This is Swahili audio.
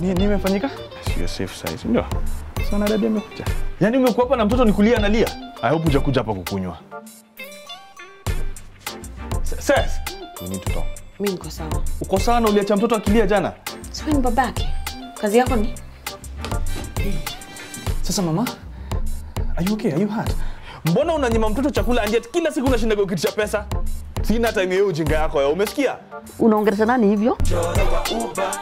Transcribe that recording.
Ni nimefanyika? Sio safe size, ndio. Sana dada amekuja. Yaani umekuwa hapa na mtoto ni kulia analia? I hope hujakuja hapa kukunywa. Ses, we need to talk. Mimi niko sawa. Uko sana uliacha mtoto akilia jana? Sio ni babake. Kazi yako ni Sasa mama, are you okay? Are you hurt? Mbona unanyima mtoto chakula and yet kila siku unashinda kukitisha pesa? Sina time hiyo ujinga yako ya umesikia? Unaongelesha nani hivyo? Wa